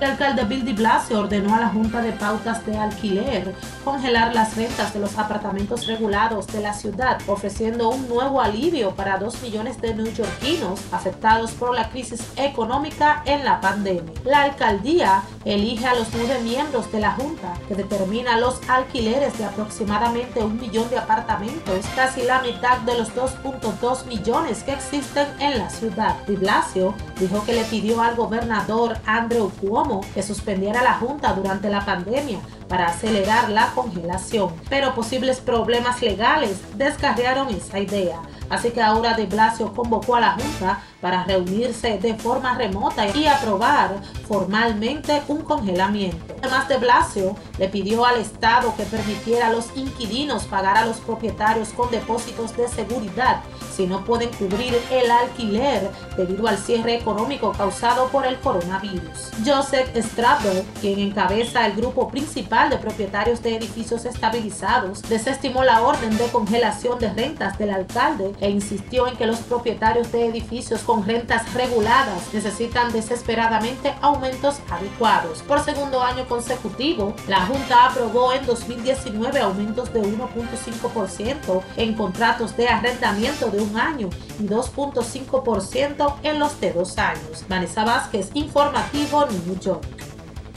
El alcalde Bill de Blasio ordenó a la Junta de Pautas de Alquiler congelar las rentas de los apartamentos regulados de la ciudad, ofreciendo un nuevo alivio para dos millones de neoyorquinos afectados por la crisis económica en la pandemia. La alcaldía elige a los nueve miembros de la Junta, que determina los alquileres de aproximadamente un millón de apartamentos, casi la mitad de los 2.2 millones que existen en la ciudad. De Blasio dijo que le pidió al gobernador Andrew Cuomo que suspendiera la Junta durante la pandemia para acelerar la congelación, pero posibles problemas legales descarriaron esa idea. Así que ahora de Blasio convocó a la Junta para reunirse de forma remota y aprobar formalmente un congelamiento. Además de Blasio, le pidió al Estado que permitiera a los inquilinos pagar a los propietarios con depósitos de seguridad si no pueden cubrir el alquiler debido al cierre económico causado por el coronavirus. Joseph Strabo, quien encabeza el grupo principal de propietarios de edificios estabilizados, desestimó la orden de congelación de rentas del alcalde e insistió en que los propietarios de edificios con rentas reguladas necesitan desesperadamente aumentos adecuados. Por segundo año consecutivo, la Junta aprobó en 2019 aumentos de 1.5% en contratos de arrendamiento de un año y 2.5% en los de dos años. Vanessa Vázquez, informativo New York.